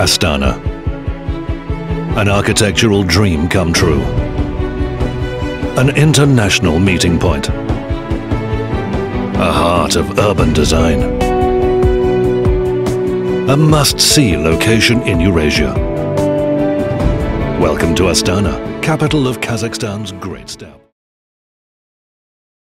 Astana. An architectural dream come true. An international meeting point. A heart of urban design. A must-see location in Eurasia. Welcome to Astana, capital of Kazakhstan's Great Steppe.